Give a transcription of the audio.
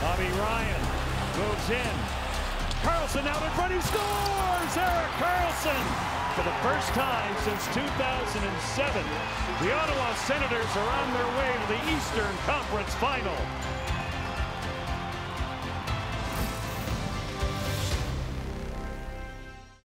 Bobby Ryan moves in. Karlsson out in front. He scores! Erik Karlsson For the first time since 2007, the Ottawa Senators are on their way to the Eastern Conference Final.